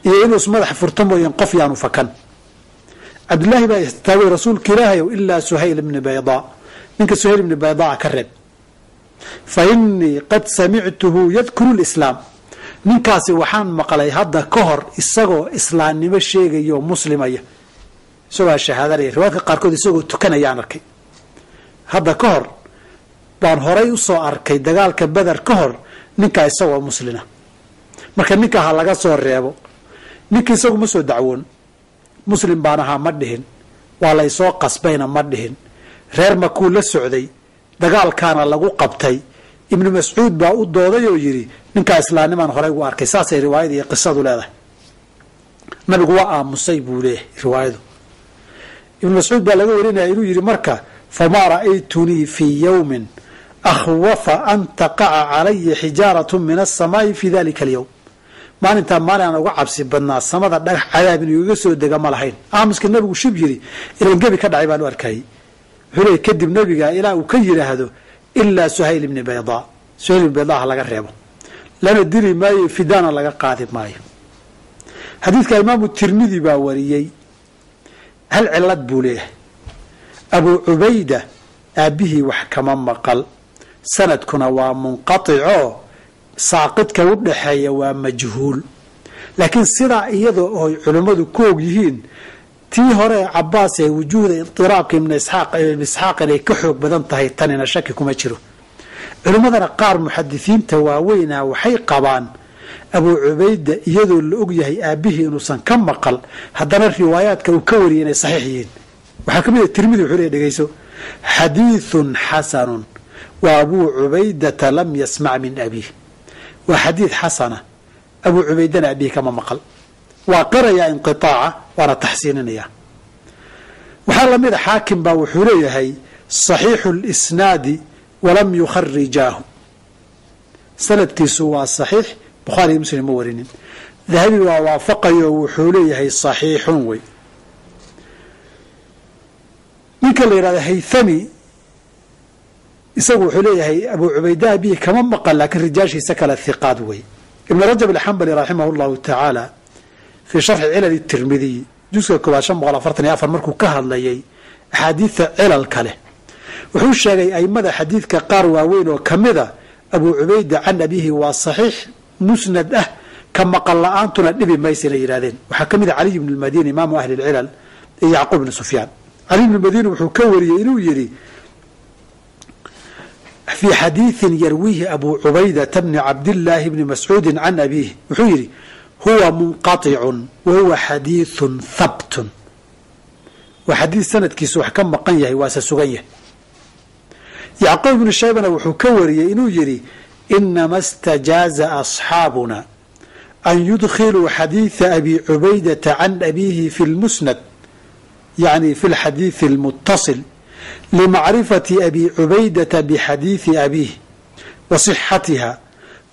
iyo inuus madax furto mooyeen qof yaanu fakan cabdillaahi baa istaagay rasuulka ilaahay ilaa suhayl ibni baydaa ninka suhayl ibni baydaa ka reeb fa inii qad samictuhu yadkuru lislaam ninkaasi waxaan maqlay hadda ka hor isagoo islaamnimo sheegaya oo muslimaya. Isagoo shahaadanaya riwaadka qaarkood isagoo tukanayaan arkay. Hadda ka hor baan horay u soo arkay dagaalka beder ka hor ninkaa isagoo muslina marka ninkaa ha laga soo reebo ninka isagu ma soo dacwoon muslim baan ahaa ma dhihin. Waa laysoo qasbayna ma dhihin. Reer makuu la socday dagaalkaana lagu qabtay. Ibnu mascuud baa u dooday oo yidhi ninkaa islaamnimaan horay u arkay. Saasay riwaayada iyo qisadu leedahay. Nabigu waa aamusay buu leeyahay riwaayadu. Ibnu mascuud baa laga warinaya inuu yidhi marka famaa ra'aytunii fii yowmin akhwafa an taqaca calaya xijaarat min asamaa'i fi dalika alyowm maalintaa maalin aan uga cabsi badnaa samada dhagax cadaab inuu iga soo dega ma lahayn. Aamuska nabigu shib yidhi ilan gebi ka dhacay baan u arkayay wuxuu leeyay kadib nabiga ilaa uu ka yidhaahdo ilaa suhayl ibni baydaa suhayl ibni baydaa ha laga reebo. Lana dili maayo fidaana laga qaadi maayo. Xadiidka imaamu tirmidi baa wariyey hal cilad buu leeyahay? Abuu cubayda aabbihii wax kama maqal. Sanadkuna waa munqaticoo saaqidka u dhaxeeya waa majhuul. Laakiin sidaa iyadoo oy culimmadu ku og yihiin tii hore ee cabaas ee wujuuhda idiraabka ibn isxaaq inay ka xoog badan tahay tanina shaki kuma jiro. Culimmadana qaar muxadisiinta waaweyna waxay qabaan abuu cubayda iyadoo la og yahay aabbihii inuusan ka maqal haddana riwaayaadka uu ka wariyay inay saxiix yihiin. Waxaa ka mid ah tirmidi wuxuu leey dhegeyso xadiidun xasanun wa abuu cubaydata lam yasmac min abiih waa xadiid xasana. Abu cubaydana abihi kama maqal. Waa qirayaa inqiaaca waana taxsiininaya waxaa la mid a xaakim baa wuxuu leeyahay saxiixu lisnaadi walam yukharijaahu sanadkiisu waa saxiix bukhaari muslim ma warinin. Dahabi waa waafaqayo wuxuu leeyahay saxiixun wey ninka la yidhahda haythami isagu wuxuu leeyahay abu cubayda abihi kama maqan laakiin rijaashiisa kale hiqaad wey ibn rajab alxambali raximah اllahu tacaala fii sharxi cilal tirmidiy juska koobaad shan boqol afartan iyo afar markuu ka hadlayay axaadiida cilalka leh. Wuxuu sheegay aimada xadiidka qaar waaweyn oo kamida abuu cubayda can abihi waa saxiix musnad ah ka maqal la'aantuna dhibi maysa inay yidhahdeen waxaa ka mid a caliy bn lmadini imaamu ahli lcilal iyo yacquub bni sufyaan. Caliy bn lmadini wuxuu ka wariyey inuu yidhi fii xadiidin yarwiihi abu cubaydata bni cabdillaahi bni mascuudin can abiihi wuxuu yidhi huwa munqaطicun wa huwa xadiiثun habtun waa xadiid sanadkiisu wax ka maqan yahay waase sugan yahay yacquub ibnu shaybana wuxuu ka wariyey inuu yidhi inama اstajaaza asxaabuna an yudkhiluu xadiiثa abi cubaydata can abiihi fi lmusnad yani fi lxadiiثi اlmutaصil limacrifati abi cubaydata bixadiiثi abiih wa صixatiha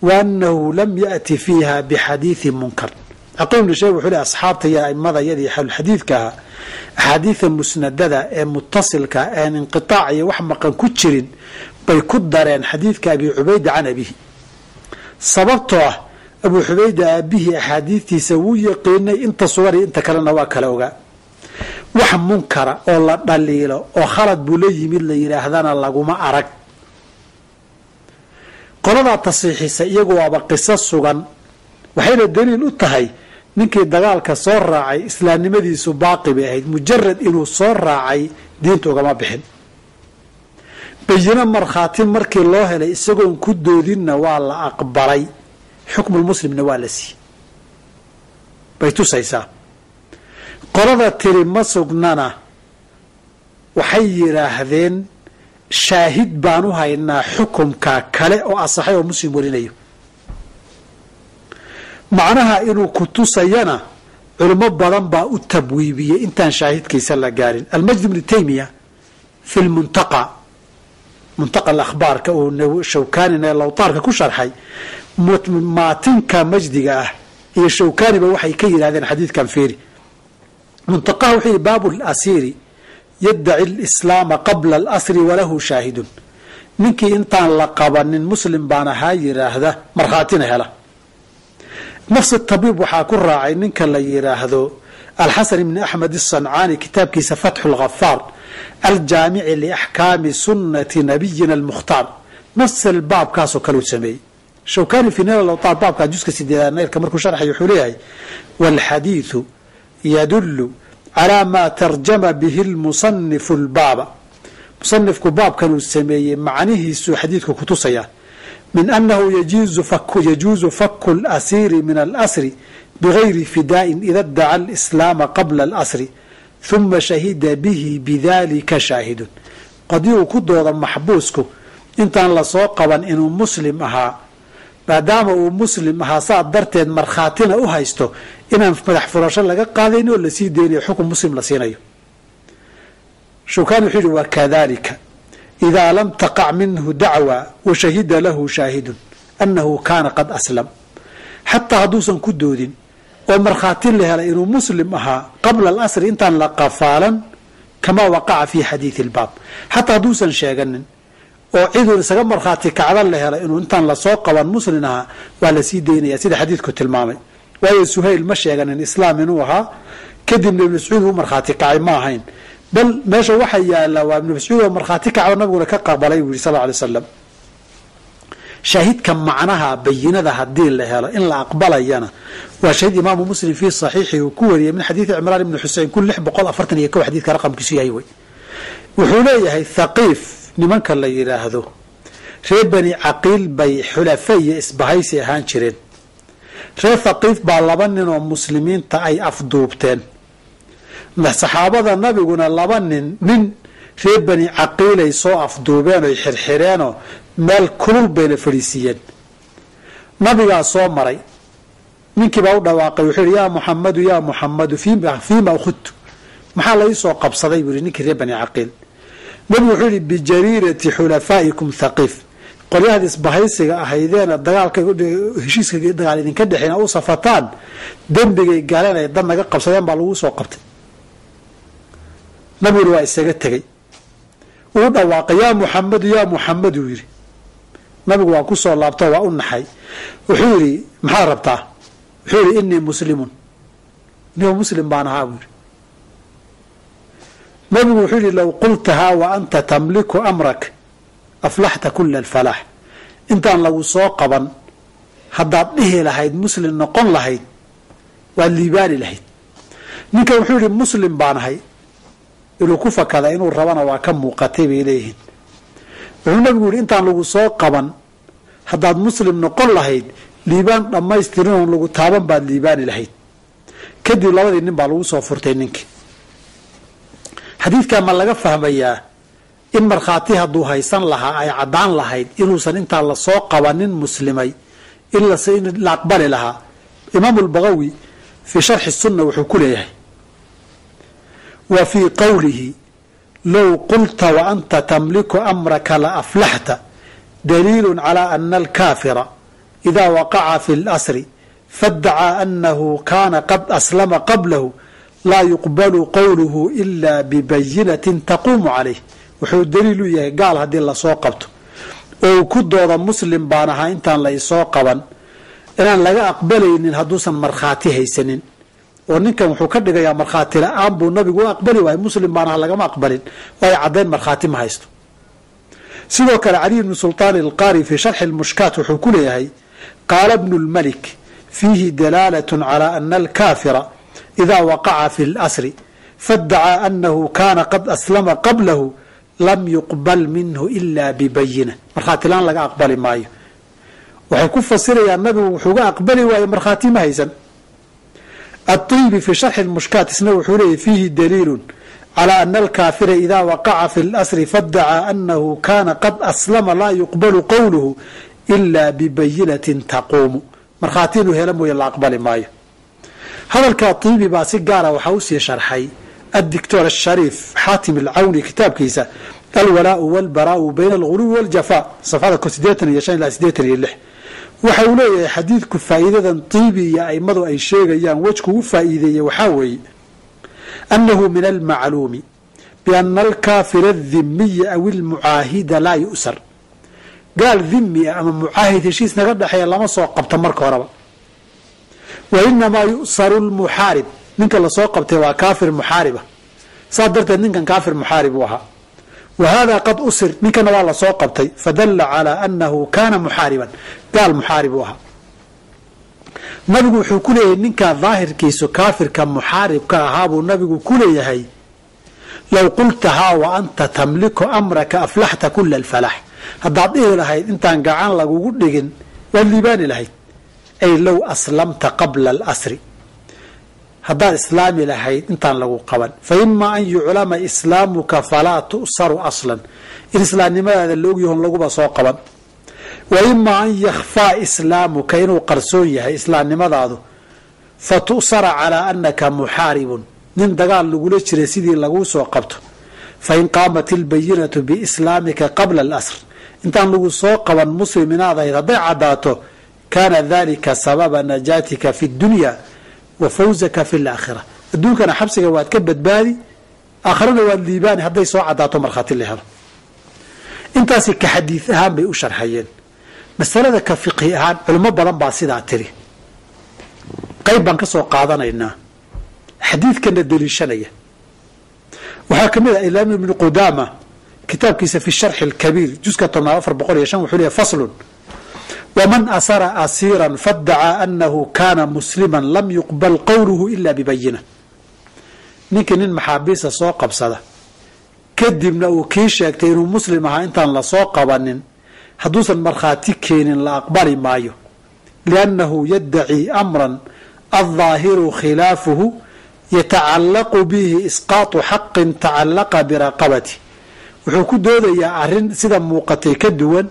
waanahu lam yaأti fiiha bixadiiثi munkar yacquub ibnu shayb wuxuu le asxaabta iyo aimada iyadii xadiidka ahaa axaadiida musnadada ee mutasilka een inqiaac iyo wax maqan ku jirin bay ku dareen xadiidka abi cubayda can abihi sababtoo ah abu xubayda aabihii axaadiidtiisa wuu yaqiinay inta sugan iyo inta kalena waa kala ogaa wax munkara oo la dhaliilo oo khalad buu la yimid la yidhaahdana laguma arag. Qoladaa tasiixisa iyagu waaba qiso sugan. Waxayna daliil u tahay ninkii dagaalka soo raacay islaamnimadiisu baaqi bay ahayd. Mujarad inuu soo raacay diinta ugama bixin. Bayino markhaati markii loo helay isagoon ku doodinna waa la aqbalay. Xukmulmuslimna waa la siiyey. Bay tusaysaa qolada tiri ma sugnana. Waxay yidhaahdeen shaahid baan u haynaa xukumka kale oo asaxay oo muslim warinayo macnaha inuu ku tusayana culimo badan baa u tabwiibiyey intaan shaahidkiisa la gaarin. Almajd ibnu taymiya fi lmuntaqa muntaqa akhbaarka uu shawkanina lawtaarka ku sharxay maatinka majdiga ah iyo shawkaniba waxay ka yidhahdeen xadiidkan fiiri muntaqaha wuxuu yihi baabu lasiiri yaddaci lislaama qabla alasri walahu shaahidun. Ninkii intaan la qabanin muslim baan ahaa yidhaahda markhaatina hela. Nafs tabiib waxaa ku raacay ninka la yidhaahdo alxasan ibni axmed asancaani kitaabkiisa fatxu lghafaar aljaamici liaxkaami sunnati nabiyina almukhtaar. Nafs baabkaasoo kale u sameeyey. Shawkani fi nil baabkaa juska sideedaad naylka markuu sharxay wuxuu leeyahay walxadiidu yadulu calaa maa tarjama bihi lmusanifu lbaaba musanifku baabkan uu sameeyey macnihiisuu xadiidku kutusaya min anahu yajuuzu faku lasiiri min alasri bigayri fidaa'in ida daca alislaama qabla alasri huma shahida bihi bidalika shaahidun. Hadii uu ku dooda maxbuusku intaan la soo qaban inuu muslim ahaa maadaama uu muslim ahaa saa darteed markhaatina u haysto inaan madax furasho laga qaadayn oo la sii deynayo xukun muslim la siinayo. Shawkani wuxuu yihi wakadalika idaa lam taqac minhu dacwa wa shahida lahu shaahidun annahu kaana qad aslam. Xataa hadduusan ku doodin oo markhaati la helay inuu muslim ahaa qabla alasri intaan la qafaalan kamaa waqaca fi xadiidi lbaab xataa hadduusan sheeganin oo ciduu isaga markhaati kacda la helay inuu intaan la soo qaban muslim ahaa waa la sii daynaya. Sida xadiidku tilmaamay. Waayo suhayl ma sheeganin islaam inuu ahaa kadibna ibnu mascuud uu markhaati kacay ma ahayn. Bal meesha waxaa yaalla waa ibnu mascuud oo markhaati kacdo nabiguna ka qabalay buu yihi sal alay slam shaahidka macnaha bayinada haddii la helo in la aqbalayana. Waa shahiid imaamu muslim fii saxiixi uu ku wariyay min xadiidi cimraan ibni xusein kun afartan iyo kow xadiidka raqamkiisu yahay wey. Wuxuu leeyahay thaqiif nimanka la yidhaahdo reer bani caqiil bay xulafa iyo isbahaysi ahaan jireen reer thaqiif baa laba nin oo muslimiinta ay afduubteen. Saxaabada nabiguna laba nin nin reer bani caqiilay soo afduubeen oy xirxireenoo meel kulul bayna fadhiisiiyeen nabigaa soo maray. Ninkiibaa u dhawaaqay wuxuu yihi yaa muxamadu yaa muxamadu fiima ukhidtu maxaa la iisoo qabsaday? Buu yihi ninkii reer bani caqiil nabigu wuxuu yihi bijariirati xulafaa'ikum thaqiif. Qolyahad isbahaysiga ahaydeena dagaalka heshiiska dagaal idinka dhexeyn u safataan dembigay galeen ay dad naga qabsadeen baa lagu soo qabtay. Nabiguna waa isaga tegey. Uu dhawaaqay yaa muxamadu yaa muxamadu yidhi. Nabigu waa ku soo laabto waa u naxay. Wuxuu yidhi maxaad rabtaa? Wuxuu yidhi inii muslimun. Nigo muslim baan ahaa buu yidhi nabigu wuxuu yidhi low qultahaa wa anta tamliku amrak aflaxta kula alfalaax intaan lagu soo qaban haddaad dhihi lahayd muslim noqon lahayd waad liibaani lahayd. Ninkan wuxuu yidhi muslim baan ahay inuu ku fakada inuu rabana waa ka muuqatay bay leeyihiin. Wuxuu nabigu yihi intaan lagu soo qaban haddaad muslim noqon lahayd liibaan dhammaystirin lagu taaban baad liibaani lahayd. Kadib labadii nin baa lagu soo furtay ninkii xadiidkaa ma laga fahmayaa in markhaati hadduu haysan lahaa ay caddaan lahayd inuusan intaan la soo qabanin muslimay in la aqbali lahaa. Imaamu lbagawi fii sharxi sunna wuxuu ku leeyahay wa fii qowlihi low qulta wa anta tamliku amraka la aflaxta daliilu calaa ana alkaafira idaa waqaca fi lasri faddacaa anahu kaana qad aslama qablahu laa yuqbalu qowluhu ila bibayinatin taquumu calayh. Wuxuu daliil u yahay gaal haddii la soo qabto. Oo uu ku dooda muslim baan ahaa intaan la isoo qaban inaan laga aqbalaynin hadduusan markhaati haysanin. Oo ninkan wuxuu ka dhigayaa markhaati la'aan buu nabigu u aqbali waayay muslim baan ahaa lagama aqbalin waayo caddayn markhaati ma haysto. Sidoo kale caliy bnu sultaan alqaari fii sharxi lmushkaat wuxuu ku leeyahay qaala bnu lmalik fiihi dalaalat calaa ana alkaafira idaa waqaca fi lasri faddacaa anahu kaana qad aslama qablahu lam yuqbal minhu ila bibayina markhaatilaan laga aqbali maayo waxay ku fasirayaan nabigu wuxuuga aqbali waaye markhaati ma haysan aطibi fi sharxi mushkaat isna wuxuu leeyay fiihi daliilu calى ana alkaafira ida waqaca fi اlasri faddacaa anahu kana qad aslama laa yuqbalu qowluhu ila bibayinatin taquumu markhaati inuu hela mooye la aqbali maayo hadalka tiibi baa si gaara waxaa u sii sharxay. Addictor ashariif xaatim alcawni kitaabkiisa alwalaau walbaraau bayna alguluwi waljafa lix. Waxa uu leeyahay xadiidku faa'iidadan tiibi iyo aimadu ay sheegayaan wejku u faa'iideeyey waxaa weeye. Annahu min almacluumi biana alkaafira adimiya aw ilmucaahida laa yu'sar. Gaal dimi ah ama mucaahid heshiis naga dhexeeya lama soo qabto marka horeba wa inamaa yu'saru lmuxaarib ninka la soo qabtay waa kaafir muxaariba saas darteed ninkan kaafir muxaarib u ahaa. Wa hada qad usir ninkana waa la soo qabtay. Fadalla calaa anahu kana muxaariban gaal muxaarib u ahaa. Nabigu wuxuu ku leeyahay ninkaa daahirkiisu kaafirka muxaaribka ahaa buu nabigu ku leeyahay low qultahaa wa anta tamliku amraka aflaxta kula alfalax. Haddaad dhihi lahayd intaan gacan lagugu dhigin waad liibaani lahayd ay low aslamta qabla alasri haddaad islaami lahayd intaan lagu qaban. Fa imaa an yuclama islaamuka falaa tu'saru aslan. In islaamnimadaada la ogyahon laguba soo qaban. Wa imaa an yakhfaa islaamuka inuu qarsoon yahay islaamnimadaadu fa tu'sara calaa anaka muxaaribun. Nin dagaal lagula jiray sidii laguu soo qabto. Fain qaamat ilbayinatu biislaamika qabla alasr intaan lagu soo qaban muslim inaad ahayd hadday caddaato kaana dalika sababa najaatika fi dunya wa fawzaka fi laakhira adduunkana xabsiga waad ka badbaadi aakhirana waad liibaani hadday soo caddaato markhaati la helo. Intaasi ka xadiid ahaan bay u sharxayeen. Masalada ka fiqhi ahaan culimo badan baa sidaa tiri. Qayb baan ka soo qaadanaynaa. Xadiidkana deliishanaya. Waxaa ka mid ah imaam ibni qudaama kitaabkiisa fi sharxi اlkabiir juska afar boqol iyo shan wuxuu leeyahy faslun wman asara asiira faddacaa anahu kana muslima lam yuqbal qowluhu ila bibayina ninkii nin maxaabiista soo qabsada kadibna uu kii sheegtay inuu muslim ahaa intaan la soo qabanin hadduusan markhaati keenin la aqbali maayo liannahu yaddaci amran aldaahiru khilaafuhu yatacallaqu bihi isqaatu xaqin tacallaqa biraqabati wuxuu ku doodayaa arrin sida muuqatay ka duwan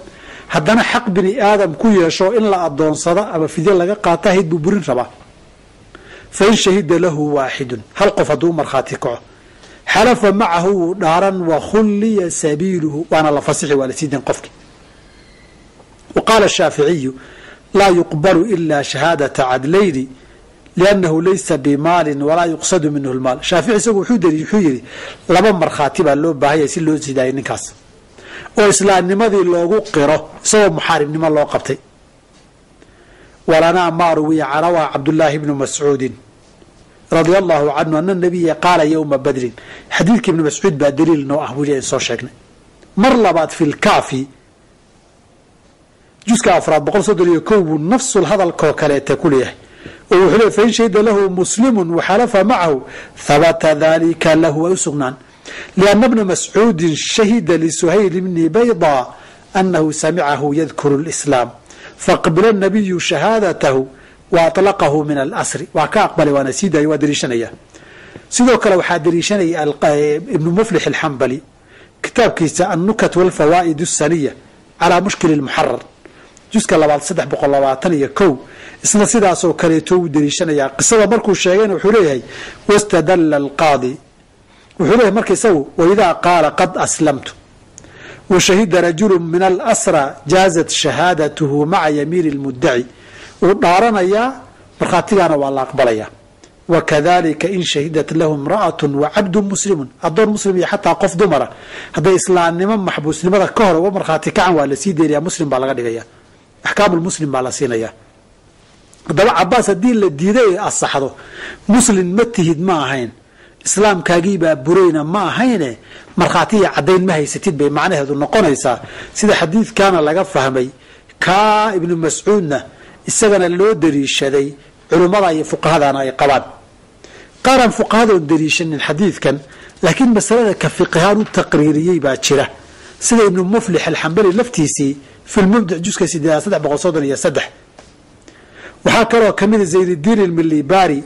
haddana xaq bini aadam ku yeesho in la adoonsado ama fidye laga qaata hayd buu burin rabaa fain shahida lahu waaxidun hal qof hadduu markhaati kaco. Xalafa macahu wuu dhaaran wakhulliya sabiiluhu. Waana la fasixi waa la qofki. Wa qaala shaaficiyu laa yuqbalu ila shahaadata cadlayni liannahu laysa bimaalin walaa yuqsadu minhu lmaal shaafici isagu wuxuu yidhi laba markhaati baa loo baahanya si loo sidaayay ninkaas oo islaamnimadii loogu qiro isagoo muxaaribnimo loo qabtay. Walanaa maa ruwiya carawaa cabdullaahi bnu mascuudin radia allahu canhu ana nabiya qaala yowma badrin. Xadiidka ibni mascuud baa daliil noo ah weli an soo sheegnay. Mar labaad fi lkaafi juska afraad boqol soddon iyo kow buu nafsul hadalkoo kaleeta ku leeyahay. Oo wuxuu leey fain shahida lahu muslimun waxalafa macahu habata dalika lahu ay u sugnaan bna mascuudin shahida lisuhayl bni bayda anahu samicahu yadkuru lislaam faqbila nabiyu shahaadatahu wa aطlaqahu min alasri waa ka aqbalay waana sii daaya waa dariishanaya sidoo kale waxaa dariishanaya ibnu muflix alxambali kitaabkiisa annukat walfawaa'id asaniya calaa mushkil lmuxarar juska labaad saddex boqol labaatan iyo kow isna sidaasoo kaleeto u dariishanayaa qisada markuu sheegayna wuxuu leeyahay wastadalla alqaadi wuxuu leeyahay marka isagu waidaa qaala qad aslamtu. Wa shahida rajulu min alasra jaazat shahaadatuhu maca yamiini lmuddaci wuu dhaaranayaa markhaatigaana waa la aqbalayaa wakadalika in shahidat lahu imra'atu wacabdu muslimun. Adoon muslim iyo xataa qof dumara. Hadday islaamnimo maxbuusnimada ka hor uga markhaati kacan waa la sii deynaya muslim baa laga dhigaya. Axkaamulmuslim baa la siinaya. Haddaba cabaas haddii la diiday ay asaxdo muslim ma tihid ma ahayn islaamkaagiibaa burayna ma ahayne markhaatiya caddayn ma haysatid bay macnaheedu noqonaysaa. Sida xadiidkaana laga fahmay kaa ibnu mascuudna isagana loo dariishaday culummada iyo fuqahadana ay qabaan. Qaaraan fuqahadoon dariishanin xadiidkan laakiin masalada ka fiqihaan u taqriiriyey baa jira. Sida ibnu muflix alxambali laftiisii fi lmubdic juska sideedaad saddex boqol soddon iyo saddex. Waxaa kaloo kamida zayddiin ilmilibari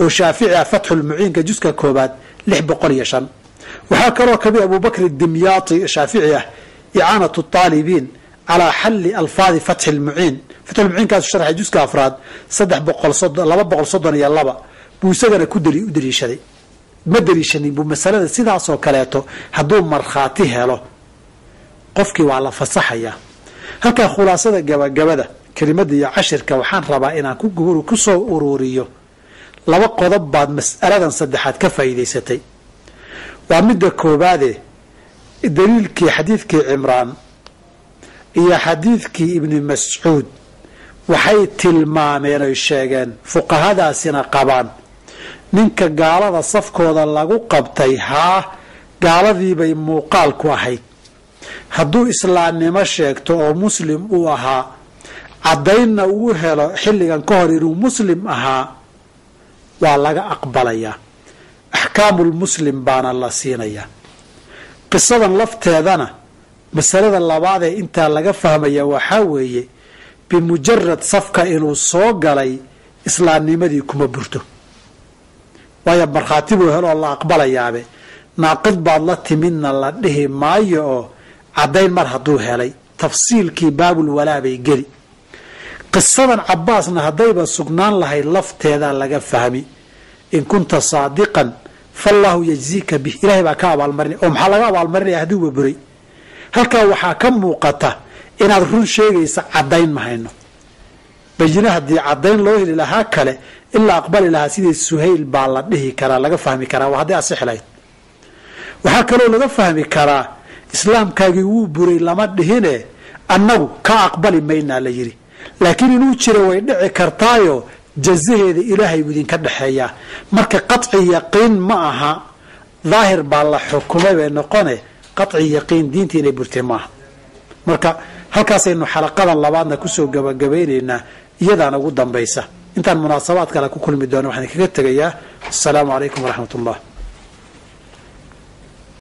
oo shaafici ah fatxulmuciinka juska koobaad lix boqol iyo shan. Waxaa kaloo ka mid abubakr dimyaati shaafici ah icaanat taalibiin calaa xalli alfaadi fatxi lmuciin fatxulmuciinkaasu sharxay juska afraad saddex boqol laba boqol soddon iyo laba. Buu isagana ku u dariishaday ma dariishanin buu masalada sidaasoo kaleeto hadduu markhaati helo. Qofkii waa la fasaxayaa halkaa khulaasada gabagabada kelimada iyo cashirka waxaan rabaa inaan ku soo uruuriyo laba qodob baad mas'aladan saddexaad ka faa'iidaysatay. Waa midda koobaade daliilkii xadiidkii cimraan iyo xadiidkii ibni mascuud. Waxay tilmaameen oy sheegeen fuqahadaasina qabaan ninka gaalada safkooda lagu qabtay haa gaaladiibay muuqaal ku ahayd. Hadduu islaamnimo sheegto oo muslim uu ahaa caddaynna uu helo xilligan ka hor inuu muslim ahaa waa laga aqbalayaa axkaamulmuslim baana la siinayaa qisadan lafteedana masalada labaadee intaa laga fahmaya waxaa weeye bimujarad safka inuu soo galay islaamnimadii kuma burto. Waayo markhaati buu helo oo la aqbalayaabe naaqid baad la timidna la dhihi maayo oo caddayn mar hadduu helay. Tafsiilkii baabulwalaa bay geli qisadan cabaasna haddayba sugnaan lahayd lafteedaa laga fahmi. In kunta saadiqan fallaahu yajzika bih ilahay baa ka abaalmarinaya. Oo maxaa laga abaalmarinaya? Hadduuba buray halkaa waxaa ka muuqata inaad run sheegaysa caddayn ma hayno. Bayine haddii caddayn loo heli lahaa kale in la aqbali lahaa sidii suhayl baa la dhihi karaa laga fahmi karaa. Waa hadday asix lahayd waxaa kaloo laga fahmi karaa islaamkaagii wuu buray lama dhihine annagu ka aqbali maynaa la yidhi laakiin inuu jiro way dhici kartaayo jazaheeda ilaahay buu idinka dhexeeyaa marka qaci yaqiin ma aha daahir baa la xukumay bay noqone qaci yaqiin diinta inay burtay maaha marka halkaasaynu xalaqadan labaadna ku soo gabagabaynaynaa iyadaana ugu dambaysa. Intaan munaasabaad kale ku kulmi doono waxaan kaga tegayaa. Asalaamu calaykum waraxmat ullah